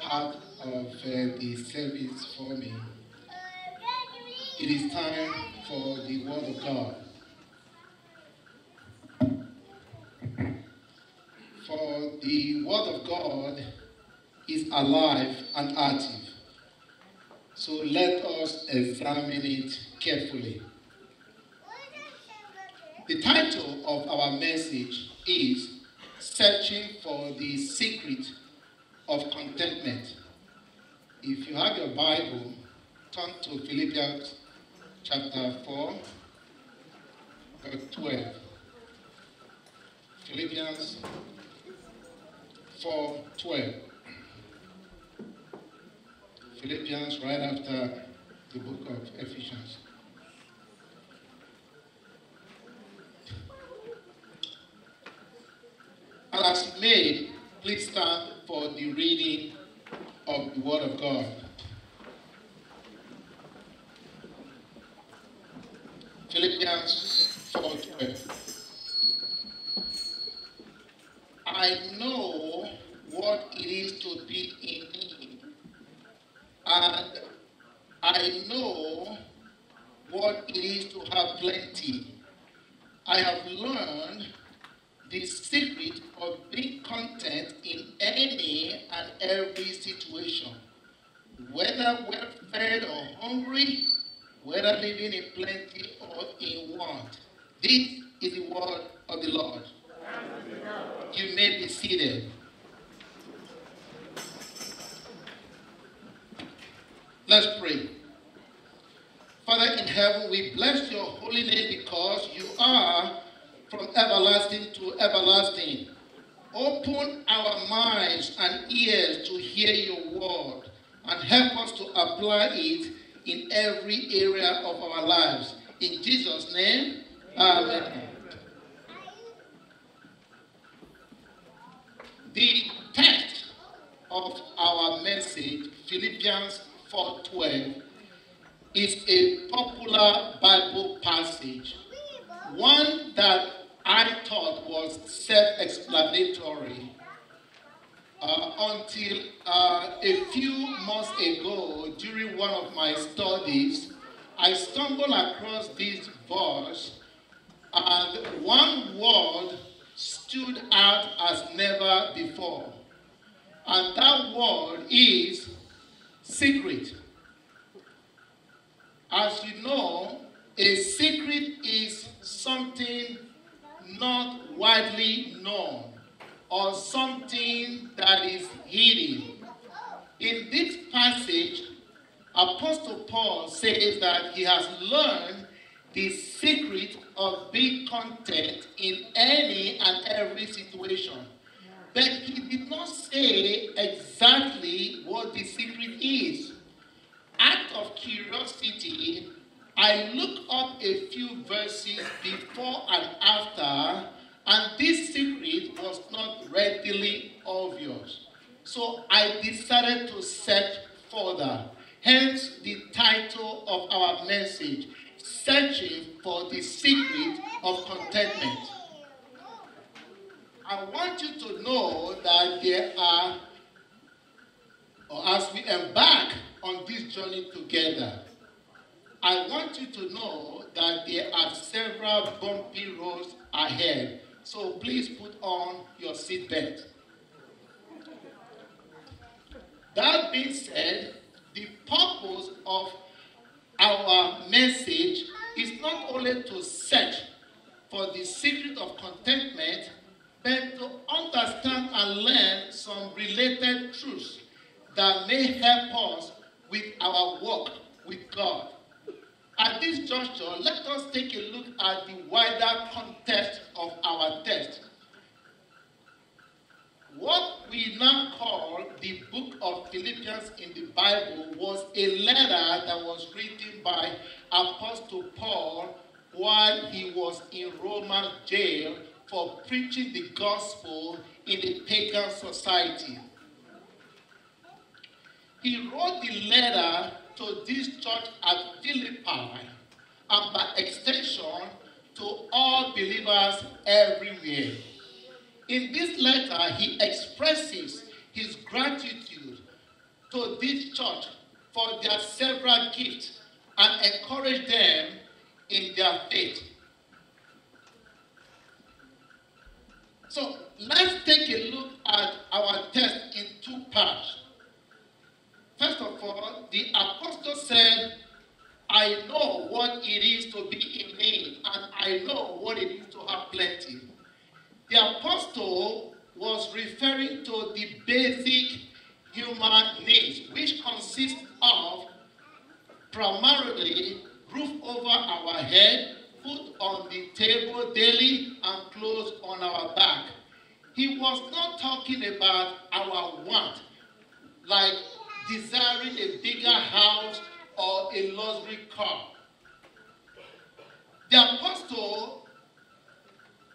part of uh, the service for me. It is time for the Word of God. For the Word of God is alive and active. So let us examine it carefully. The title of our message is Searching for the Secret of Contentment. If you have your Bible, turn to Philippians chapter 4, verse 12. Philippians 4 12. Philippians right after the book of Ephesians. And as made, please stand for the reading of the Word of God. Philippians 4:12. I know what it is to be in need, and I know what it is to have plenty. I have learned the secret of being content in any and every situation, whether well fed or hungry, whether living in plenty or in want. This is the word of the Lord. You may be seated. Let's pray. Father in heaven, we bless your holy name because you are from everlasting to everlasting. Open our minds and ears to hear your word and help us to apply it in every area of our lives. In Jesus' name, The text of our message, Philippians 4:12, is a popular Bible passage, one that I thought was self-explanatory uh, until uh, a few months ago, during one of my studies, I stumbled across this verse, and one word stood out as never before. And that word is secret. As you know, a secret is something not widely known or something that is hidden. In this passage, Apostle Paul says that he has learned the secret of being content in any and every situation. But he did not say exactly what the secret is. Out of curiosity, I looked up a few verses before and after, and this secret was not readily obvious. So I decided to search further. Hence the title of our message searching for the secret of contentment. I want you to know that there are, or as we embark on this journey together, I want you to know that there are several bumpy roads ahead. So please put on your seatbelt. That being said, the purpose of our message is not only to search for the secret of contentment, but to understand and learn some related truths that may help us with our work with God. At this juncture, let us take a look at the wider context of our text. What we now call the book of Philippians in the Bible was a letter that was written by Apostle Paul while he was in Roman jail for preaching the gospel in a pagan society. He wrote the letter to this church at Philippi and by extension to all believers everywhere. In this letter, he expresses his gratitude to this church for their several gifts and encourage them in their faith. So let's take a look at our text in two parts. First of all, the apostle said, I know what it is to be in need, and I know what it is to have plenty. The apostle was referring to the basic human needs, which consist of primarily roof over our head, food on the table daily, and clothes on our back. He was not talking about our want, like desiring a bigger house or a luxury car. The apostle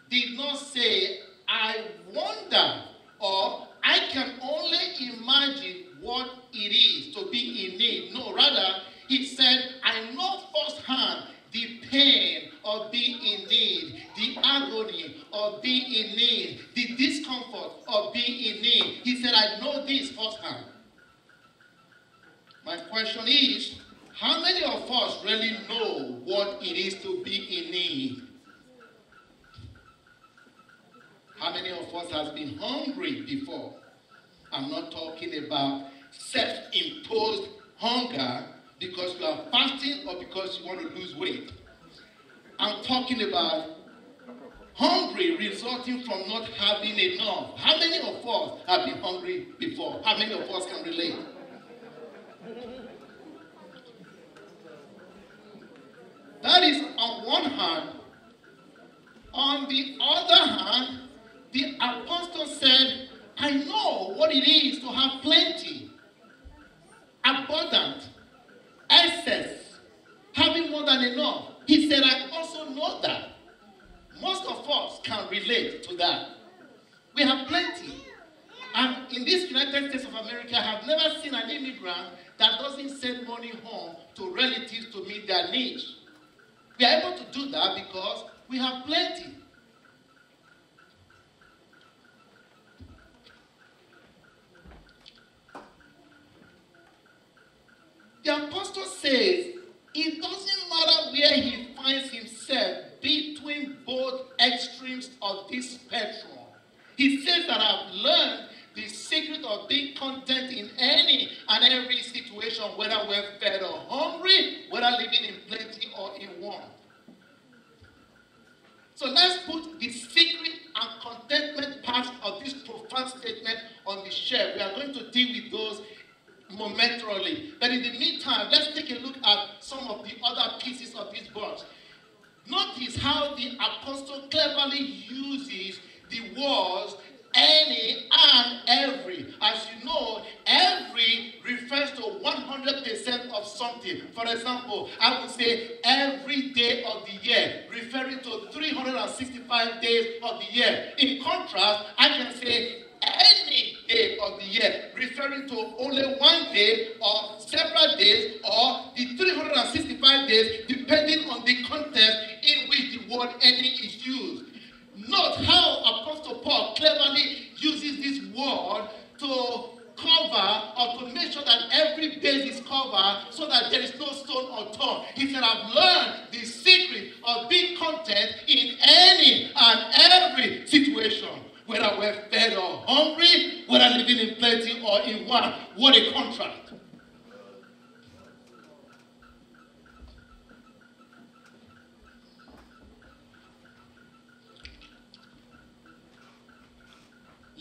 did not say, I wonder or I can only imagine what it is to be in need. No, rather, he said, I know firsthand the pain of being in need, the agony of being in need, the discomfort of being in need. He said, I know this firsthand. My question is, how many of us really know what it is to be in need? How many of us has been hungry before? I'm not talking about self-imposed hunger because you are fasting or because you want to lose weight. I'm talking about hungry resulting from not having enough. How many of us have been hungry before? How many of us can relate? That is on one hand. On the other hand, the apostle said, I know what it is to have plenty, abundant, excess, having more than enough. He said, I also know that. Most of us can relate to that. We have plenty. And in this United States of America, I have never seen an immigrant that doesn't send money home to relatives to meet their needs. We are able to do that because we have plenty. The apostle says it doesn't matter where he finds himself between both extremes of this spectrum. He says that I've learned the secret of being content in any and every situation, whether we're fed or hungry, whether living in plenty or in want. So let's put the secret and contentment part of this profound statement on the shelf. We are going to deal with those momentarily. But in the meantime, let's take a look at some of the other pieces of this verse. Notice how the apostle cleverly uses the words any and every. As you know, every refers to 100% of something. For example, I would say every day of the year, referring to 365 days of the year. In contrast, I can say any day of the year, referring to only one day or several days or the 365 days, depending on the context in which the word any is used. Note how Apostle Paul cleverly uses this word to cover or to make sure that every base is covered so that there is stone. He said, I've learned the secret of being content in any and every situation whether we're fed or hungry, whether living in plenty or in want. What a contract.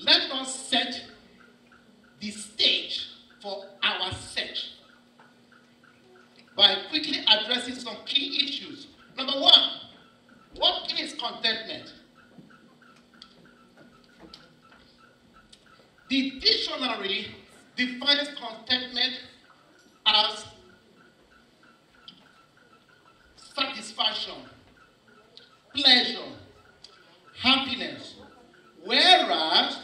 Let us set the stage for our search by quickly addressing some key issues. Number one, what is contentment? The dictionary defines contentment as satisfaction, pleasure, happiness. Whereas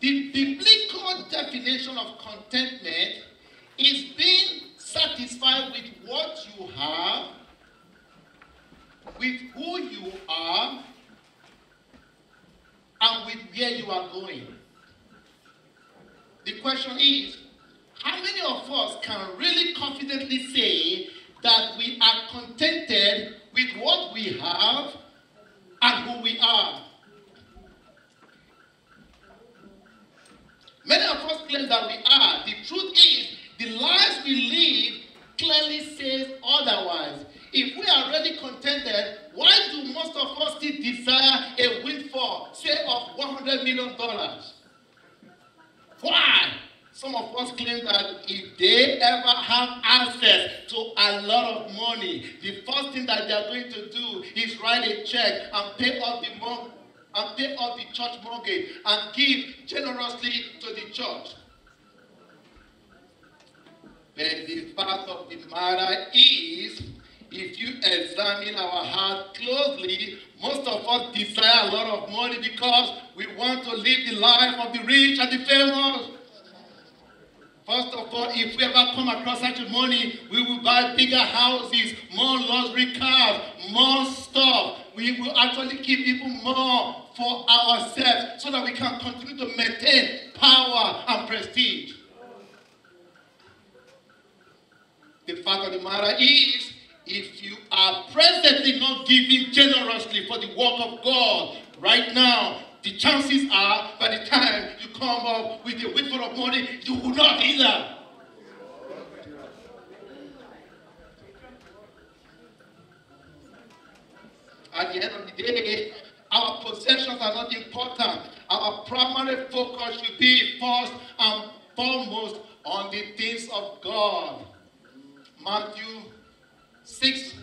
the biblical definition of contentment is being satisfied with what you have, with who you are, and with where you are going. The question is, how many of us can really confidently say that we are contented with what we have and who we are? Many of us claim that we are. The truth is, the lives we live clearly says otherwise. If we are already contented, why do most of us still desire a windfall, say of $100 million? Why? Some of us claim that if they ever have access to a lot of money, the first thing that they are going to do is write a check and pay off the mortgage and pay off the church mortgage and give generously to the church. But the fact of the matter is, if you examine our heart closely, most of us desire a lot of money because we want to live the life of the rich and the famous. First of all, if we ever come across such money, we will buy bigger houses, more luxury cars, more stuff. We will actually keep even more for ourselves so that we can continue to maintain power and prestige. The fact of the matter is, if you are presently not giving generously for the work of God right now, the chances are by the time you come up with a windfall of money, you will not either. At the end of the day, our possessions are not important. Our primary focus should be first and foremost on the things of God. Matthew 6,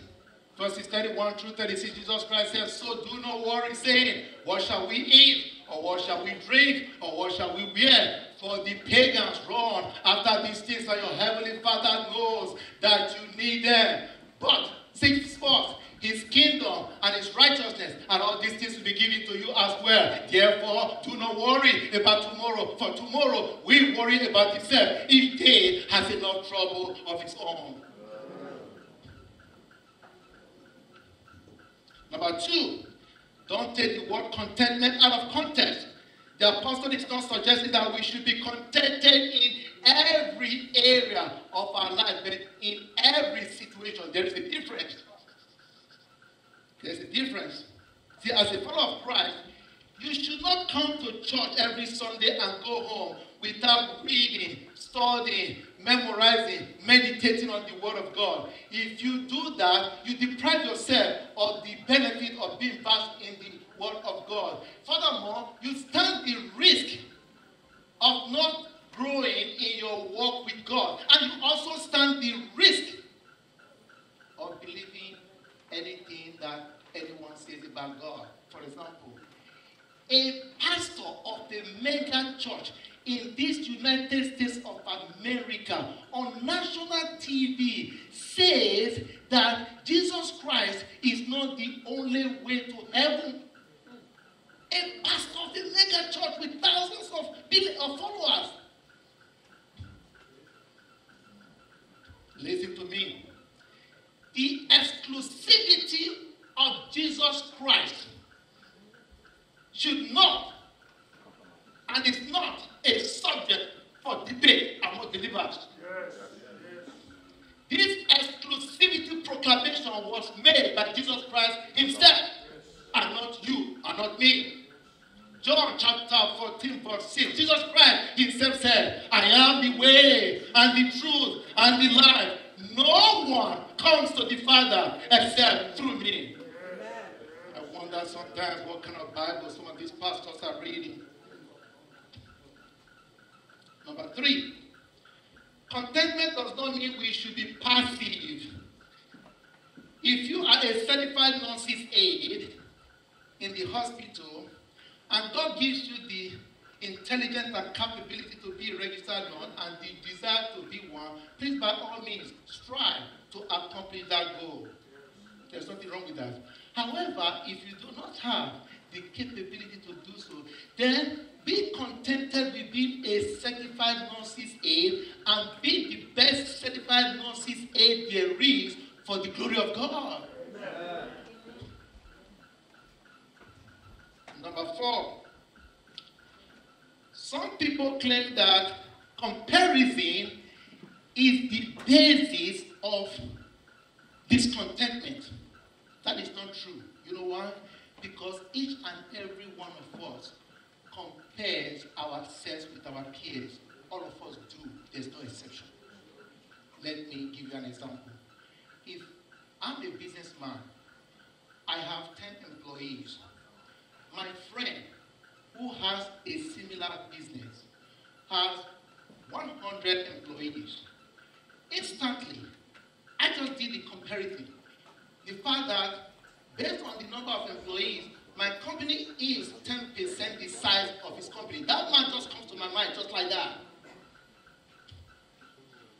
verses 31 through 36, Jesus Christ says, So do not worry, saying, What shall we eat? Or what shall we drink? Or what shall we wear? For the pagans run after these things, and your heavenly Father knows that you need them. But seek first his kingdom and his righteousness, and all these things will be given to you as well. Therefore, do not worry about tomorrow, for tomorrow we worry about itself. Each day has enough trouble of its own. Number two, don't take the word contentment out of context. The apostle is not suggesting that we should be contented in every area of our life, but in every situation. There is a difference. There's a difference. See, as a follower of Christ, you should not come to church every Sunday and go home without reading, studying, memorizing, meditating on the Word of God. If you do that, you deprive yourself benefit of being versed in the Word of God. Furthermore, you stand the risk of not growing in your walk with God. And you also stand the risk of believing anything that anyone says about God. For example, a pastor of the mega church in this United States of America on national TV says that Jesus Christ is not the only way to heaven. A pastor of the mega church with thousands of followers. Listen to me. The exclusivity of Jesus Christ should not and is not a subject for debate among believers. This exclusivity proclamation was made by Jesus Christ himself, and not you, and not me. John chapter 14, verse 6. Jesus Christ himself said, I am the way and the truth and the life. No one comes to the Father except through me. I wonder sometimes what kind of Bible some of these pastors are reading. Number three, contentment does not mean we should be passive. If you are a certified nurse's aide in the hospital and God gives you the intelligence and capability to be registered nurse and the desire to be one, please by all means strive to accomplish that goal. There's nothing wrong with that. However, if you do not have the capability to do so, then be contented with being a certified nurse's aide and be the best certified nurse's aide there is for the glory of God. Amen. Number four, some people claim that comparison is the basis of discontentment. That is not true. You know why? Because each and every one of us compares ourselves with our peers. All of us do. There's no exception. Let me give you an example. If I'm a businessman, I have 10 employees. My friend who has a similar business has 100 employees. Instantly, I just did the comparison. The fact that based on the number of employees, my company is 10% the size of his company. That man just comes to my mind just like that.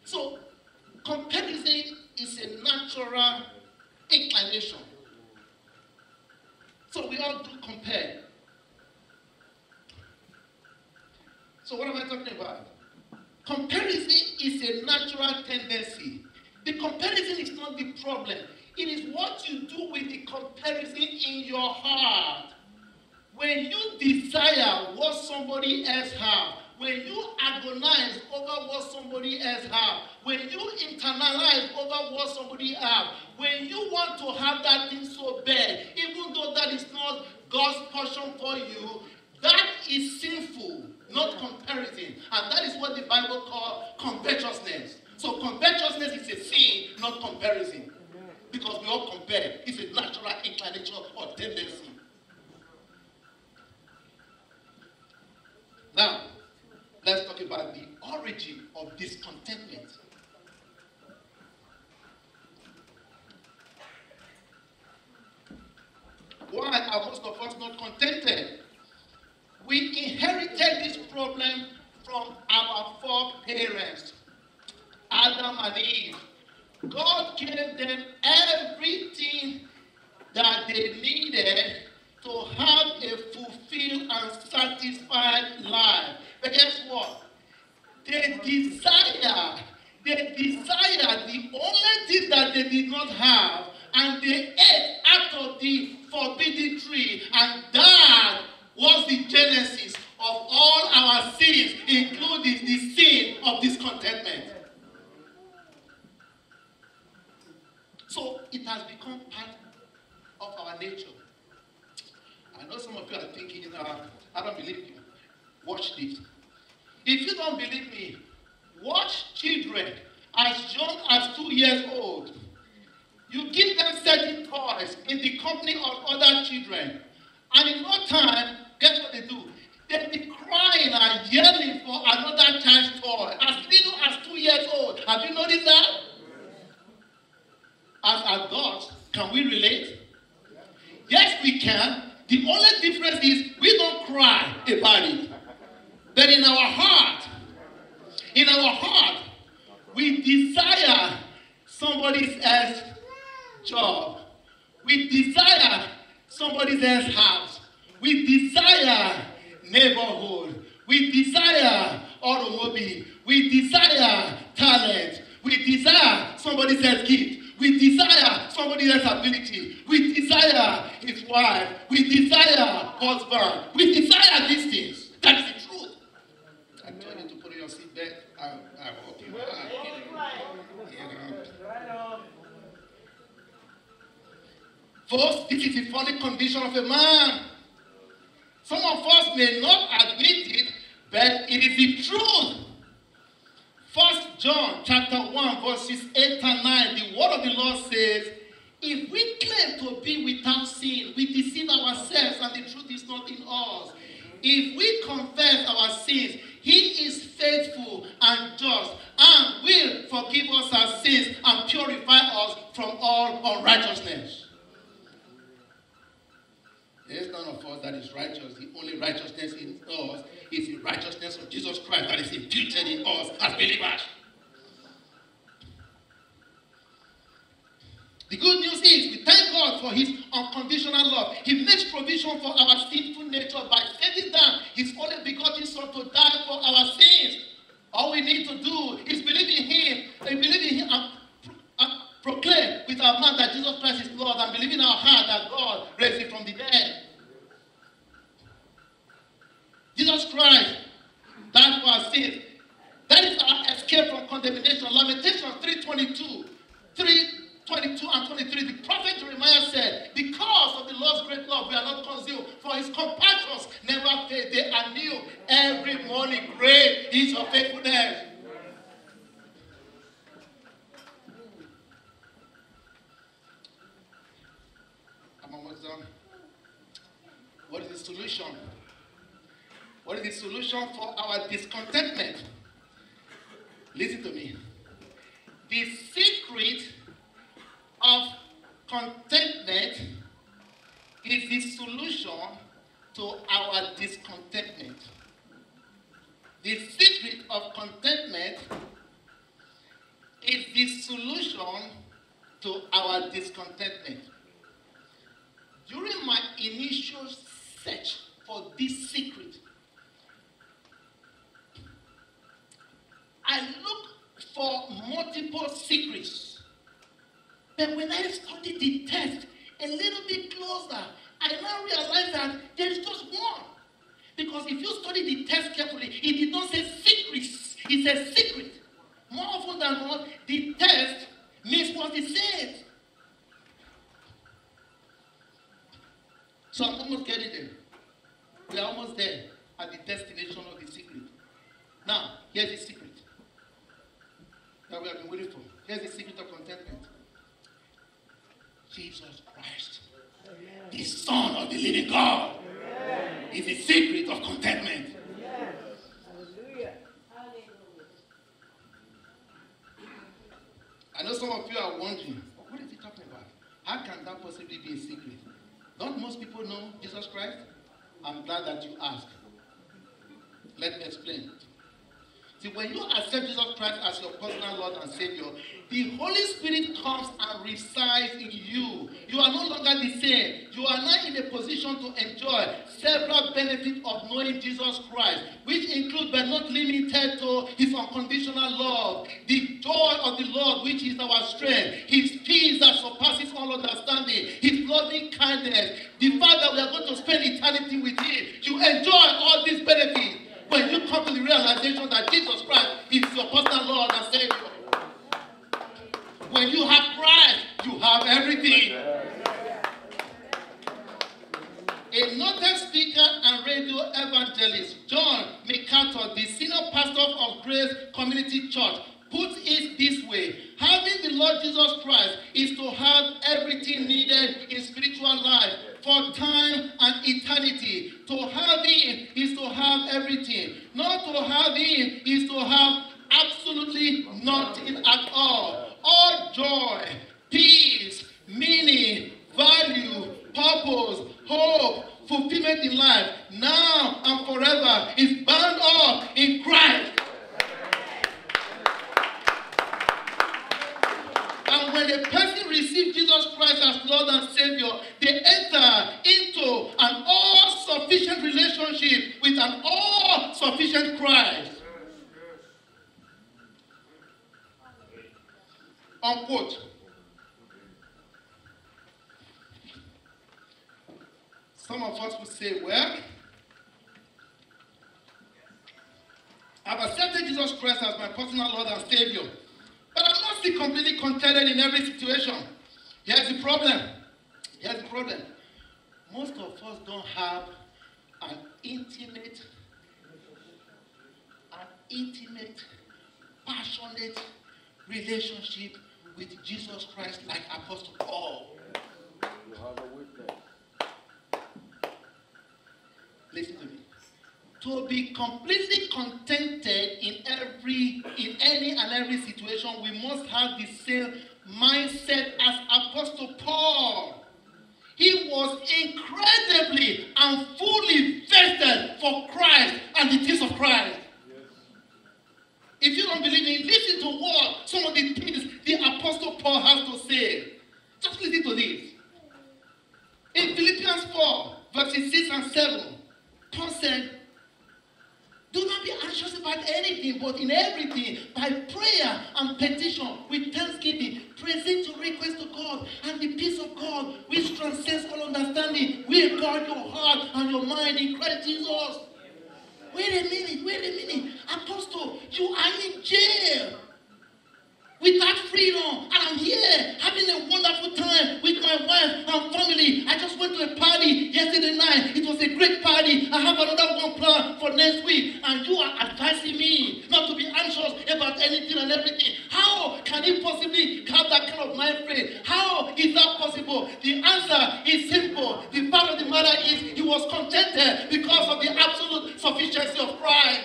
So, comparison is a natural inclination. So we all do compare. So what am I talking about? Comparison is a natural tendency. The comparison is not the problem. It is what you do with the comparison in your heart. When you desire what somebody else has, when you agonize over what somebody else has, when you internalize over what somebody has, when you want to have that thing so bad, even though that is not God's portion for you, that is sinful, not comparison. And that is what the Bible calls covetousness. So covetousness is a sin, not comparison. Because we all compare. It's a natural inclination or tendency. Now, let's talk about the origin of discontentment. Why are most of us not contented? We inherited this problem from our four parents, Adam and Eve. God gave them everything that they needed to have a fulfilled and satisfied life. But guess what? They desire, they desire the only thing that they did not have, and they ate out of the forbidden tree, and that was the genesis of all our sins, including the sin of discontentment. So it has become part of our nature. I know some of you are thinking, I don't believe you. Watch this. If you don't believe me, watch children as young as two years old. You give them certain toys in the company of other children. And in no time, guess what they do? They be crying and yelling for another child's toy. As little as two years old. Have you noticed that? As adults, can we relate? Yes, we can. The only difference is we don't cry about it. But in our heart, in our heart, we desire somebody else's job. We desire somebody else's house. We desire neighborhood. We desire automobile. We desire talent. We desire somebody else's gift. We desire somebody else's ability. We desire his wife. We desire husband. We desire these things. That is the truth. I told you to put on your seatbelt. I, I hope you are. You know. First, this is the fallen condition of a man. May not admit it, but it is the truth. First John chapter 1, verses 8 and 9, the word of the Lord says, If we claim to be without sin, we deceive ourselves and the truth is not in us. If we confess our sins, he is faithful and just and will forgive us our sins and purify us from all unrighteousness. There is none of us that is righteous. The only righteousness in us is the righteousness of Jesus Christ that is imputed in us as believers. The good news is we thank God for his unconditional love. He makes provision for our sinful nature by sending down his only begotten son to die for our sins. All we need to do is believe in him, and believe in him and proclaim with our mouth that Jesus Christ is Lord and believe in our heart that God raised him from the dead. Jesus Christ died for our sins. That is our escape from condemnation. Lamentations 3.22, 3.22 and 23. The prophet Jeremiah said, Because of the Lord's great love, we are not consumed, for his compassions never fail. They are new every morning. Great is your faithfulness. Secret, I look for multiple secrets. But when I studied the text a little bit closer, I now realize that there is just one. Because if you study the text carefully, it did not say secrets, it says secret. More often than not, the text means what it says. So I'm almost getting there. We are almost there at the destination of the secret. Now, here's the secret that we have been waiting for. Here's the secret of contentment Jesus Christ, the Son of the living God, is the secret of contentment. I know some of you are wondering, what is he talking about? How can that possibly be a secret? Don't most people know Jesus Christ? I'm glad that you asked. Let me explain. See, when you accept Jesus Christ as your personal Lord and Savior, the Holy Spirit comes and resides in you. You are no longer the same. You are now in a position to enjoy several benefits of knowing Jesus Christ, which include but not limited to His unconditional love, the joy of the Lord, which is our strength, His peace that surpasses all understanding, His loving kindness, the fact that we are going to spend eternity with Him. You enjoy all these benefits when you come to the realization that Jesus Christ is your personal Lord and Savior. When you have Christ, you have everything. A noted speaker and radio evangelist, John MacArthur, the senior pastor of Grace Community Church, puts it this way Having the Lord Jesus Christ is to have everything needed in spiritual life for time and eternity. To have Him is to have everything. Not to have Him is to have absolutely nothing at all. All joy, peace, meaning, value, purpose, hope, fulfillment in life, now and forever, is bound up in Christ. And when a person receives Jesus Christ as Lord and Savior, they enter into an all sufficient relationship with an all sufficient Christ. Unquote. Some of us would say, well, I've accepted Jesus Christ as my personal Lord and Savior, but I'm not still completely contented in every situation. Here's the problem. Here's the problem. Most of us don't have an intimate, an intimate, passionate relationship with Jesus Christ like Apostle Paul. You have a witness. Listen to me. To be completely contented in every, in any and every situation, we must have the same mindset as Apostle Paul. He was incredibly and fully vested for Christ and the things of Christ. If you don't believe me, listen to some of the things the Apostle Paul has to say. Just listen to this. In Philippians 4, verses 6 and 7, Paul said, Do not be anxious about anything, but in everything, by prayer and petition, with thanksgiving, present your request to God, and the peace of God, which transcends all understanding, will guard your heart and your mind in Christ Jesus. Wait a minute, wait a minute. Apostle, you are in jail. with that freedom. And I'm here having a wonderful time with my wife and family. I just went to a party yesterday night. It was a great party. I have another one planned for next week. And you are not to be anxious about anything and everything. How can he possibly have that kind of mind frame? How is that possible? The answer is simple. The fact of the matter is he was contented because of the absolute sufficiency of Christ.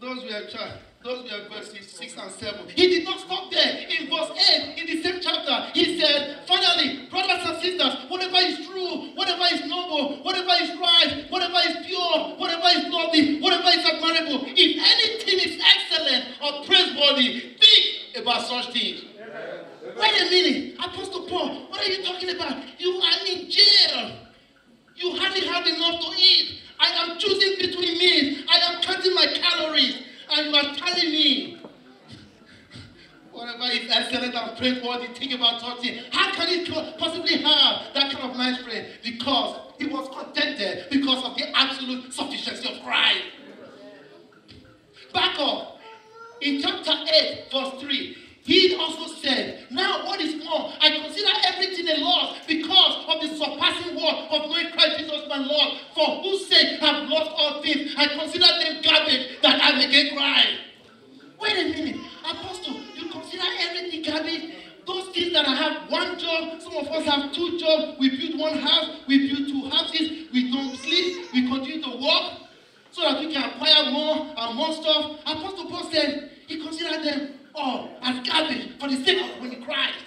Those were those were verses 6 and 7. He did not stop there. In verse 8, in the same chapter, he said, Finally, brothers and sisters, whatever is true, whatever is noble, whatever is right, whatever is pure, whatever is lovely, whatever is admirable, if anything is excellent or praiseworthy, think about such things. Wait a minute, Apostle Paul, what are you talking about? You are in jail. You hardly have enough to eat. I am choosing between meat. I am counting my calories. And you are telling me whatever is excellent and praiseworthy, think about something. How can he possibly have that kind of mind frame? Because he was contented because of the absolute sufficiency of Christ. Back up. In chapter 8, verse 3, he also said, Now what is more, I consider everything a loss because of the surpassing worth of knowing Christ Jesus my Lord, for whose sake I have lost all things. I consider them garbage that I may get Christ. Wait a minute, Apostle, you consider everything garbage? Those things that I have one job, some of us have two jobs. We build one house, we build two houses, we don't sleep, we continue to work so that we can acquire more and more stuff. Apostle Paul said he considered them all as garbage for the sake of winning Christ.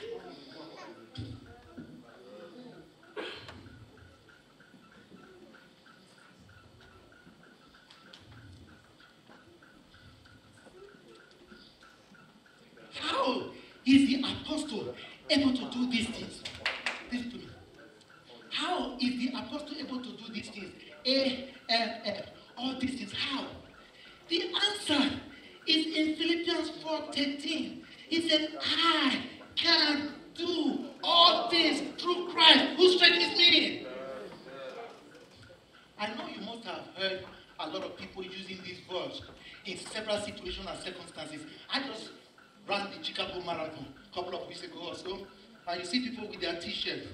How is the apostle able to do these things? Listen to me. How is the apostle able to do these things? A, F, F. All these things. How? The answer is in Philippians 4:13. He said, I can do all things through Christ who strengthens me. I know you must have heard a lot of people using this verse in several situations and circumstances. I just ran the Chicago Marathon a couple of weeks ago or so, and you see people with their t-shirt.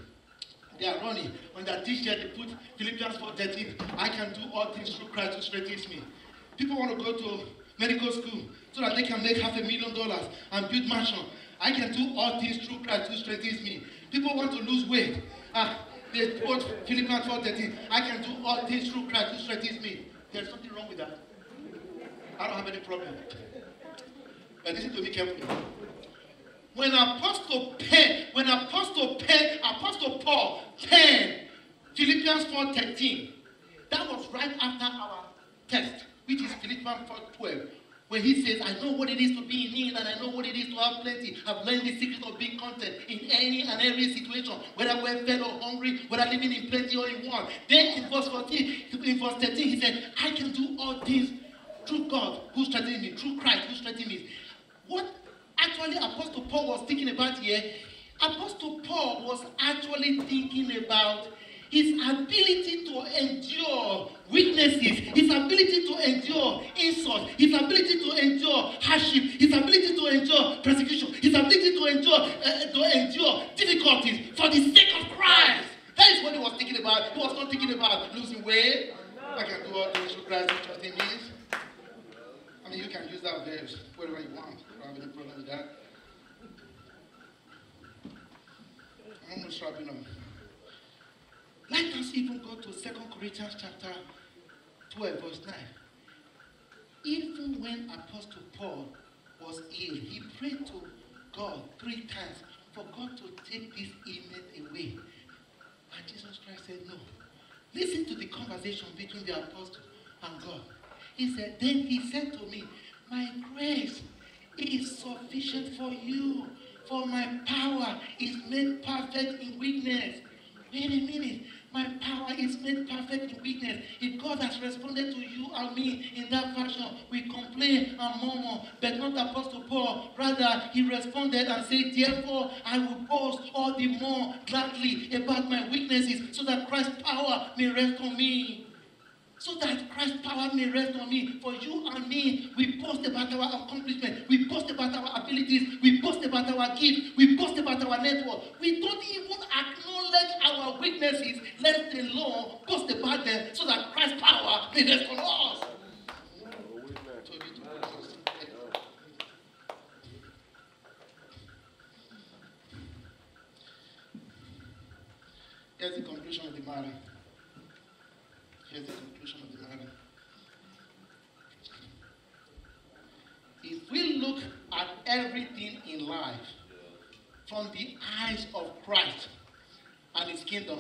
They are running. On their t-shirt, they put Philippians 4:13. I can do all things strengthens me. People want to go to medical school so that they can make half a million dollars and build mansion. I can do all things through Christ who strengthens me. People want to lose weight. Ah, they quote Philippians 4:13. I can do all things through Christ who strengthens me. There's something wrong with that. I don't have any problem. But listen to me carefully. When Apostle pen, when Apostle pen, Apostle Paul penned Philippians 4:13, that was right after our test which is Philippians 4 12, where he says, I know what it is to be in need and I know what it is to have plenty. I've learned the secret of being content in any and every situation, whether we're fed or hungry, whether living in plenty or in want. Then in verse 14, in verse 13, he said, I can do all things through God who strengthens me, through Christ who strengthens me. What actually Apostle Paul was thinking about here, Apostle Paul was actually thinking about his ability to endure weaknesses, his ability to endure insults, his ability to endure hardship, his ability to endure persecution, his ability to endure uh, to endure difficulties for the sake of Christ. That is what he was thinking about. He was not thinking about losing weight. I can do all things Christ, which I think means. I mean, you can use that verse whatever you want. I don't have any problem with that. I'm almost wrapping up. Even go to 2 Corinthians chapter 12, verse 9. Even when Apostle Paul was ill, he prayed to God three times for God to take this illness away. And Jesus Christ said, No. Listen to the conversation between the apostle and God. He said, Then he said to me, My grace is sufficient for you, for my power is made perfect in weakness. Wait a minute. My power is made perfect in weakness. If God has responded to you and me in that fashion, we complain and murmur, but not Apostle Paul. Rather, he responded and said, Therefore, I will boast all the more gladly about my weaknesses, so that Christ's power may rest on me. So that Christ's power may rest on me. For you and me, we boast about our accomplishment. We boast about our abilities. We boast about our gifts. We boast about our network. We don't even acknowledge weaknesses, let alone boast about them so that Christ's power may rest on us. Here's the conclusion of the matter. Here's the conclusion of the matter. If we look at everything in life from the eyes of Christ and his kingdom,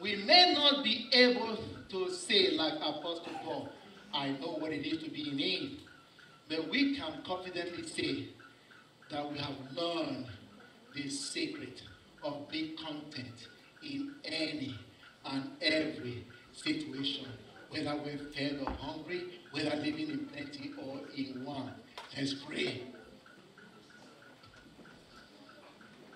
we may not be able to say, like Apostle Paul, I know what it is to be in need. But we can confidently say that we have learned the secret of being content in any and every situation, whether we're fed or hungry, whether living in plenty or in want. Let's pray.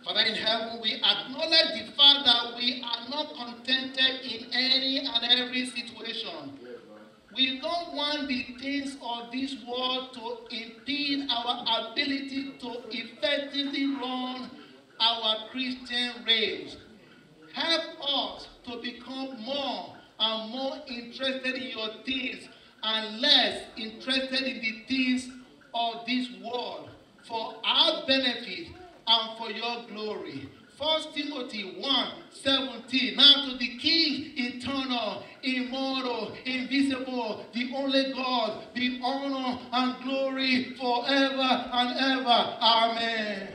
Father in heaven, we acknowledge the fact that we are not contented in any and every situation. We don't want the things of this world to impede our ability to effectively run our Christian race. Help us to become more and more interested in your things and less interested in the things of this world for our benefit and for your glory. 1 Timothy 1 17. Now to the King, eternal, immortal, invisible, the only God, be honor and glory forever and ever. Amen.